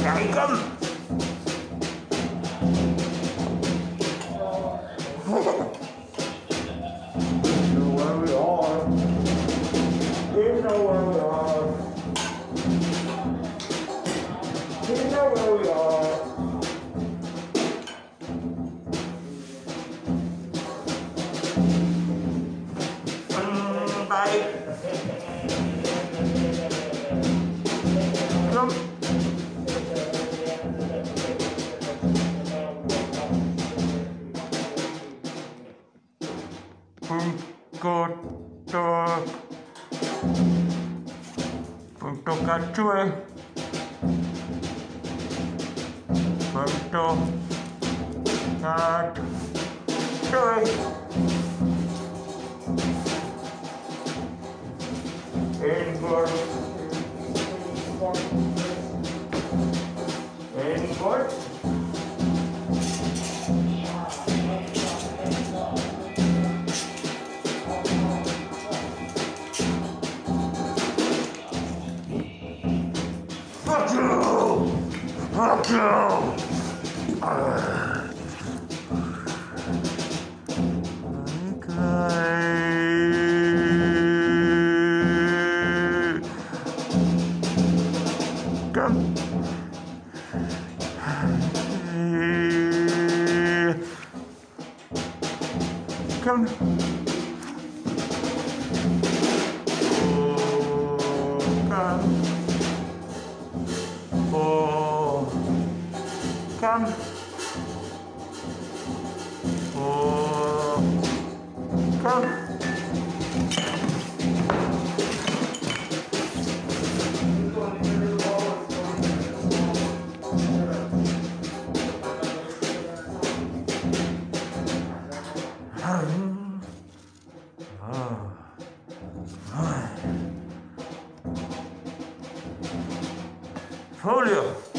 Dejkom. know where we are. You know where we are. Portfolio.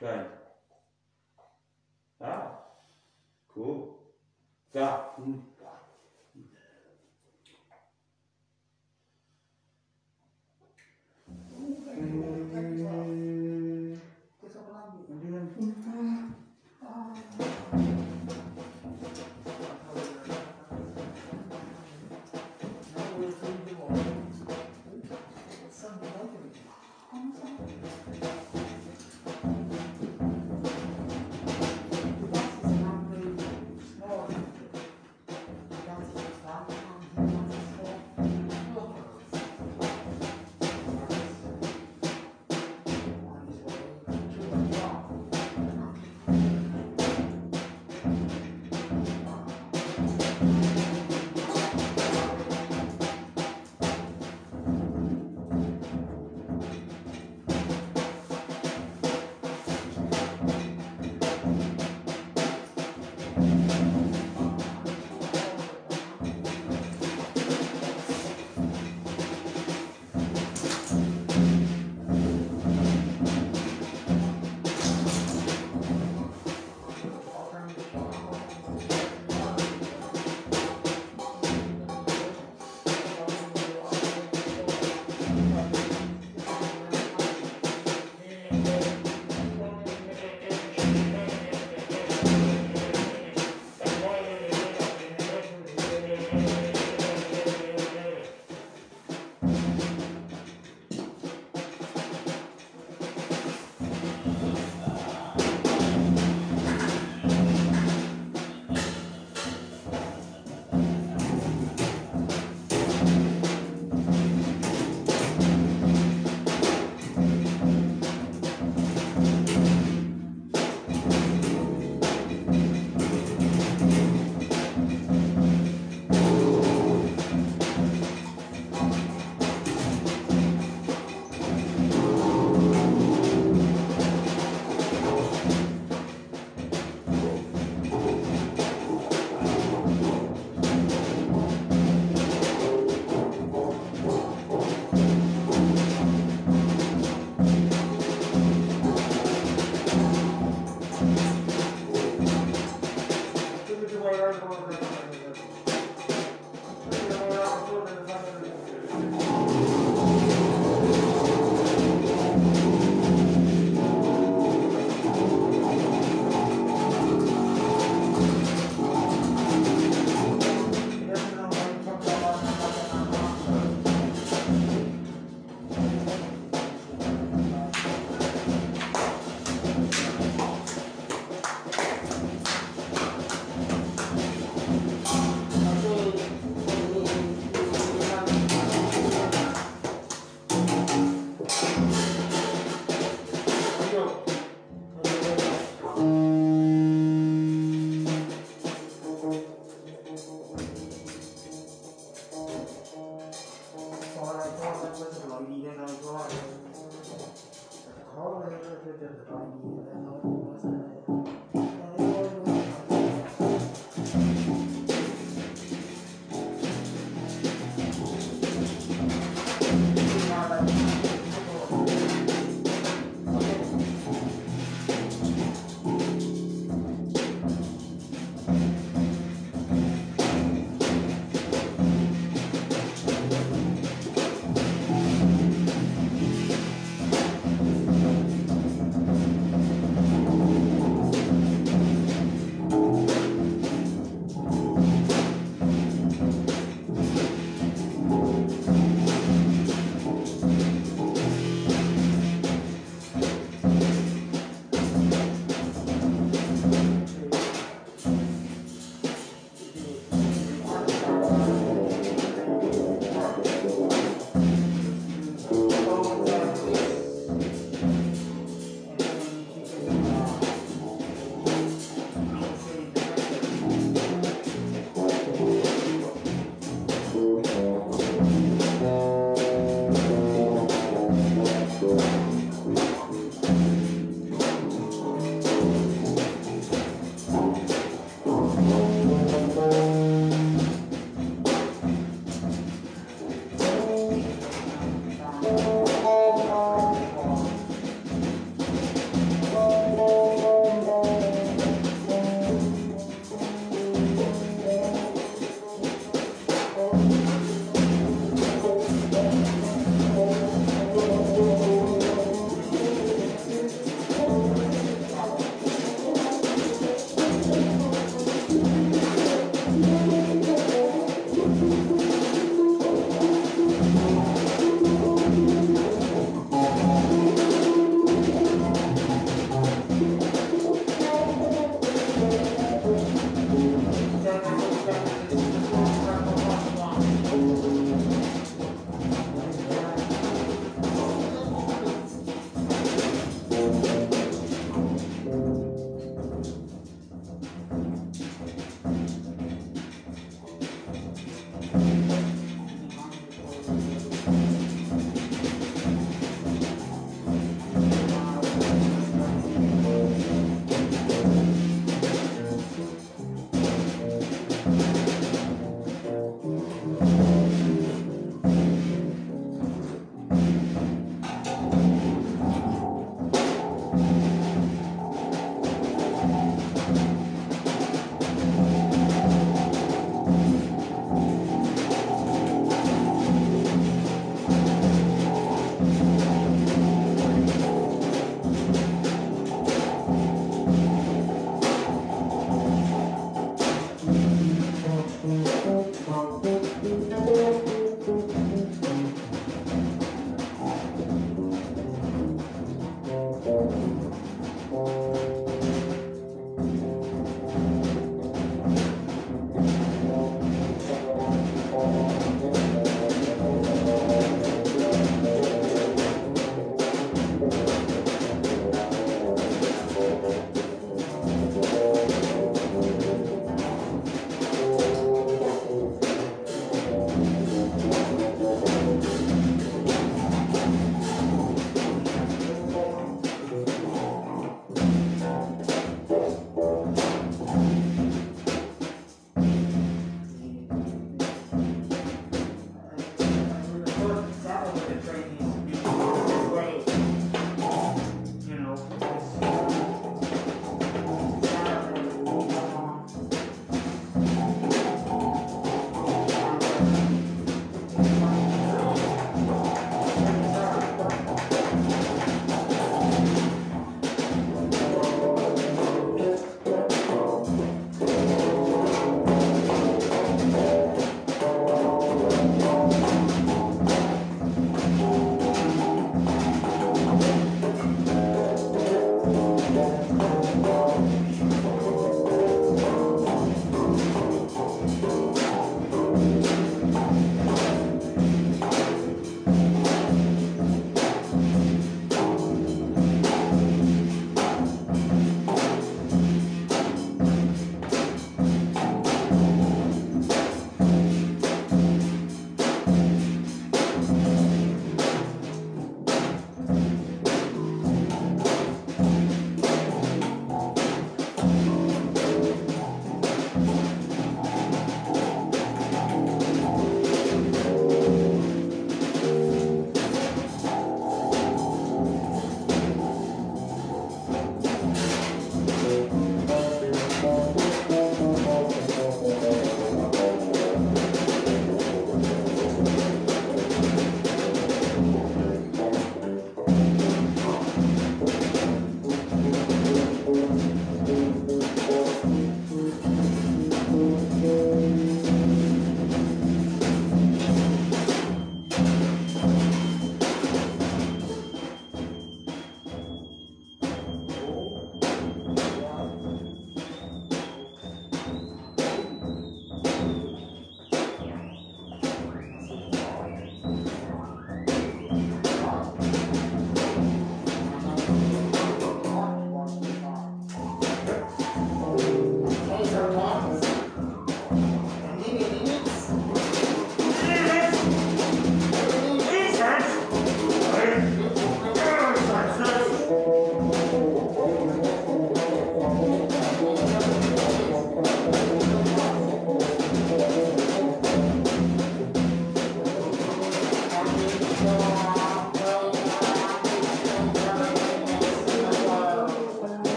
Good. Ah, cool. Yeah. Mm.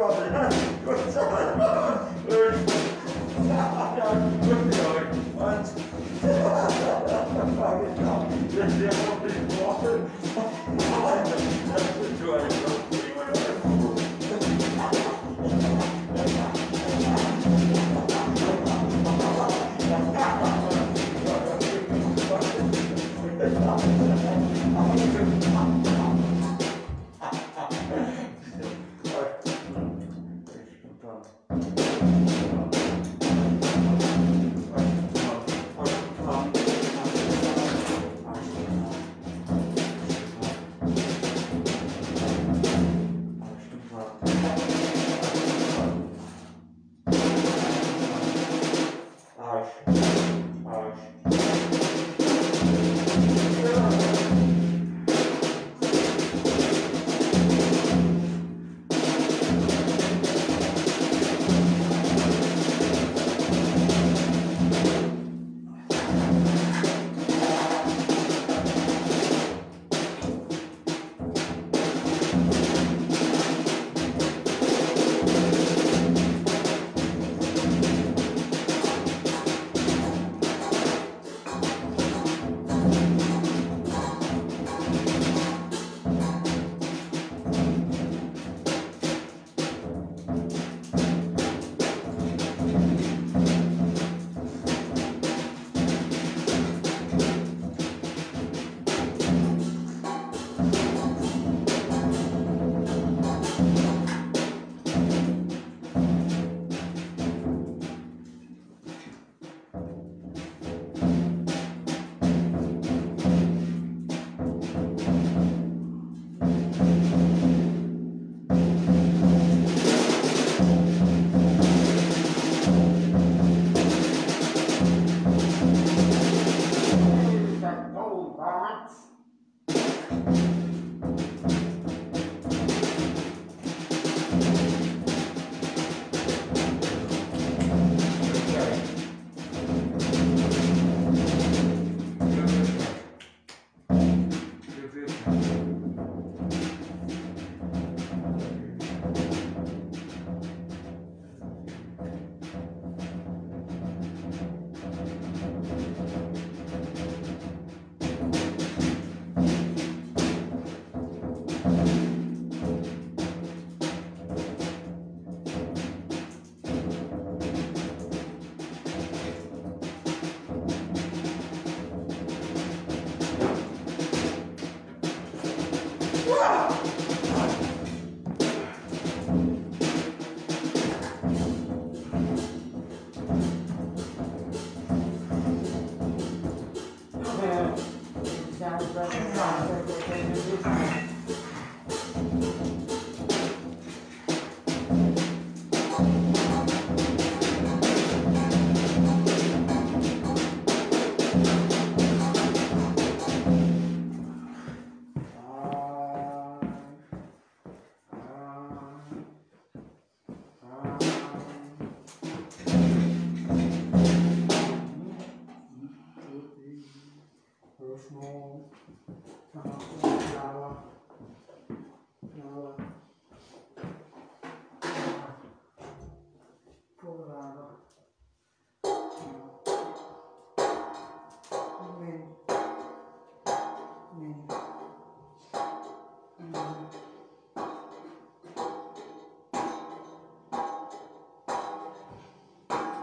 That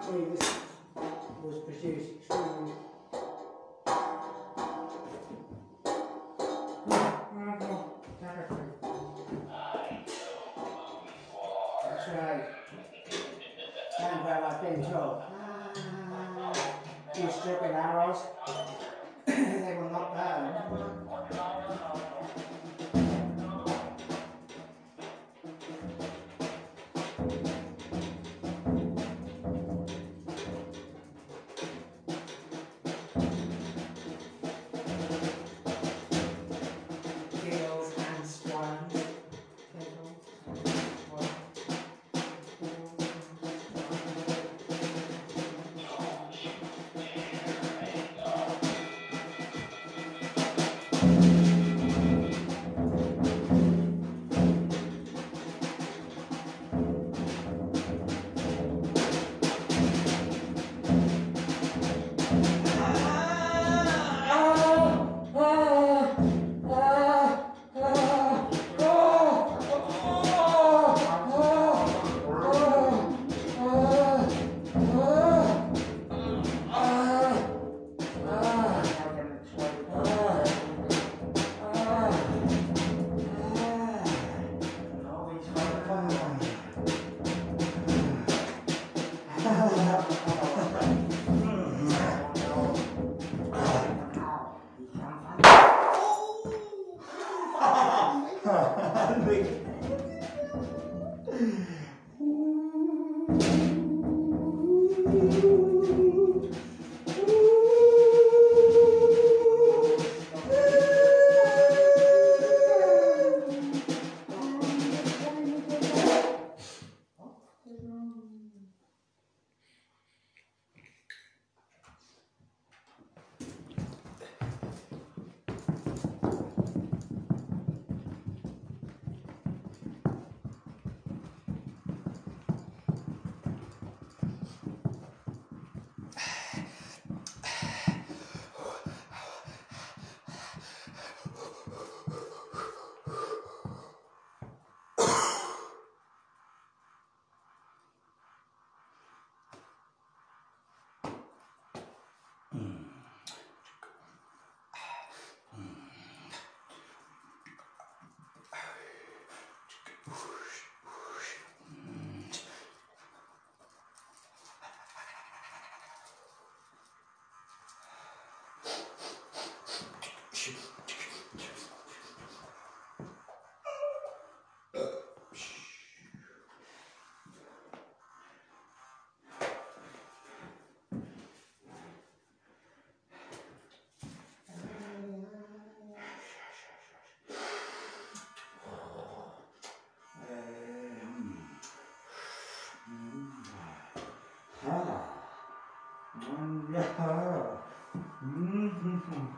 This was produced extremely That's right. Stand by like them too. You stripping arrows. Yeah. Thank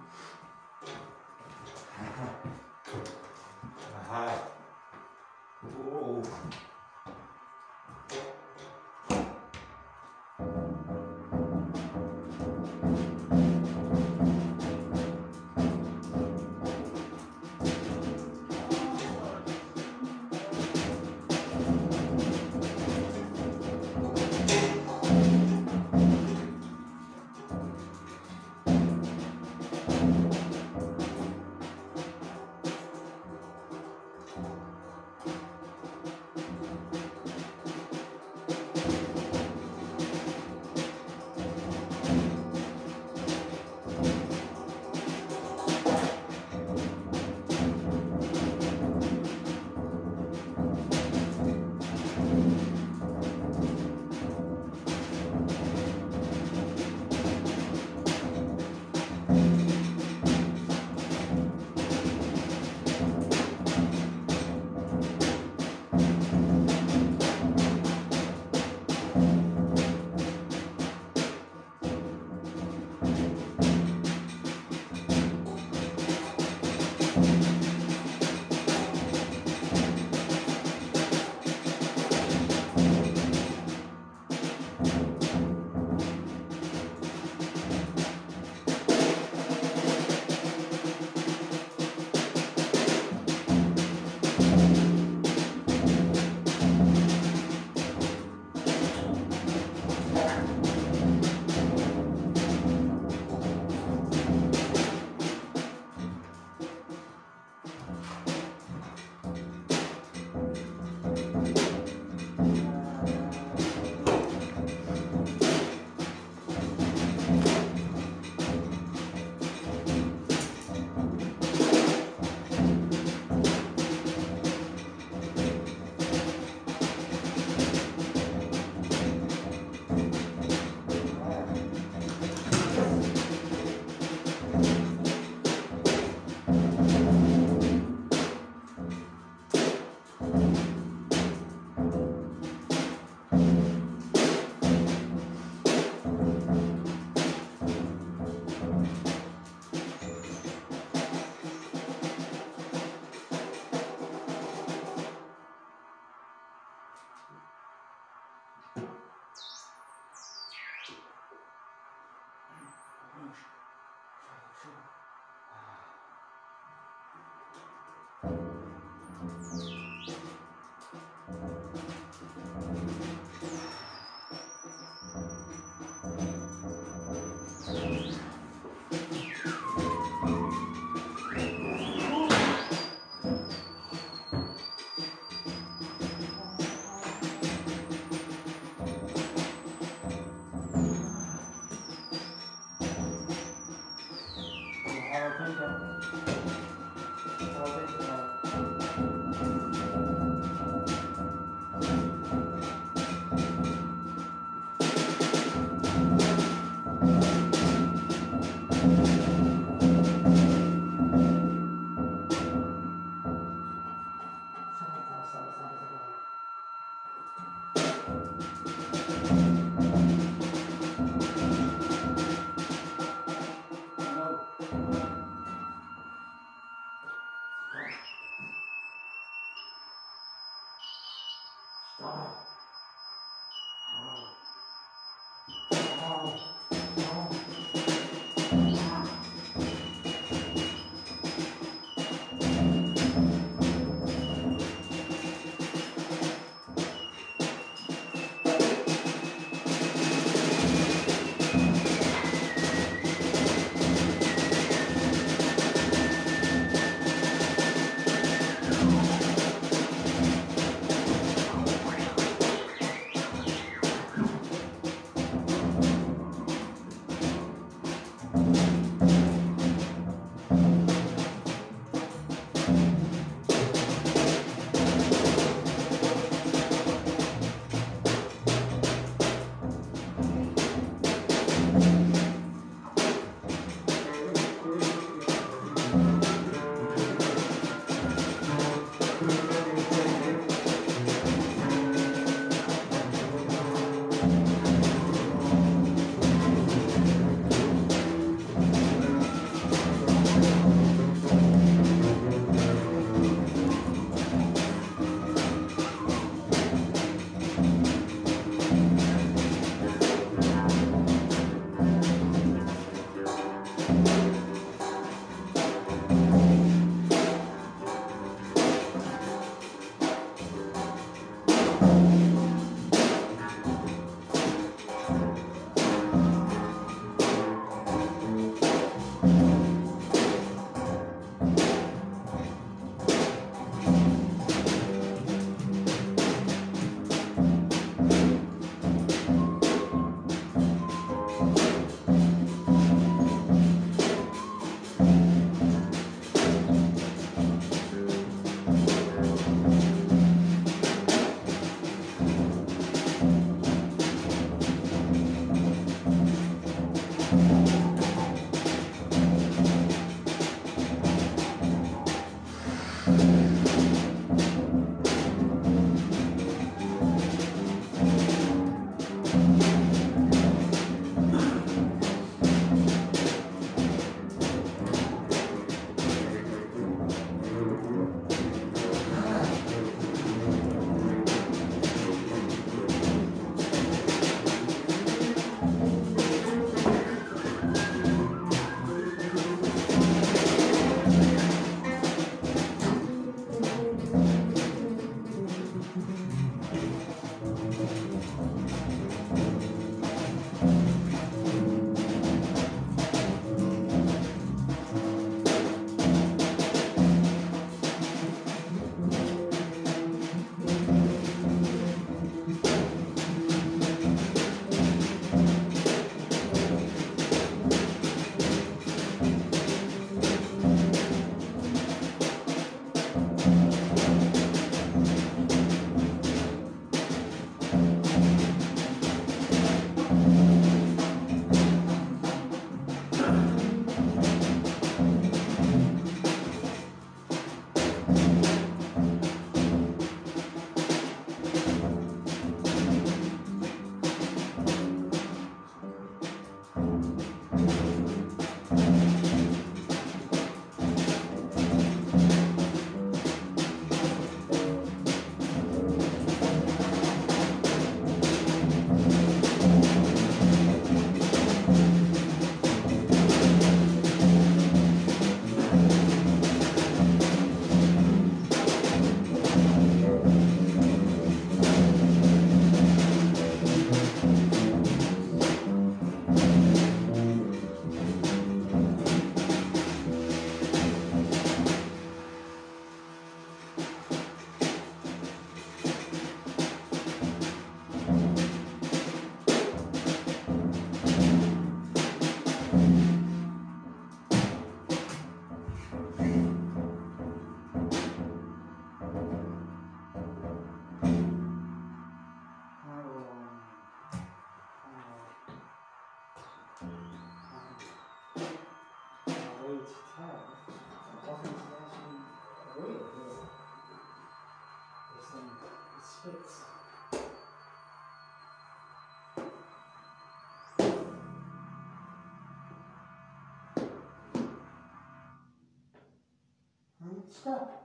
Stop.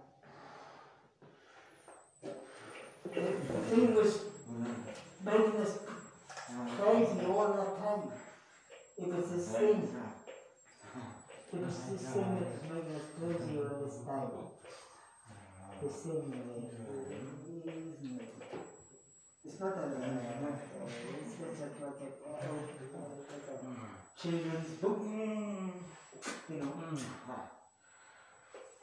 The thing was making us crazy all the time. It was this thing. It was this thing that was making us crazy all this time. This thing isn't? It's not a it's just a, like children's book. You know. Mm. Ah.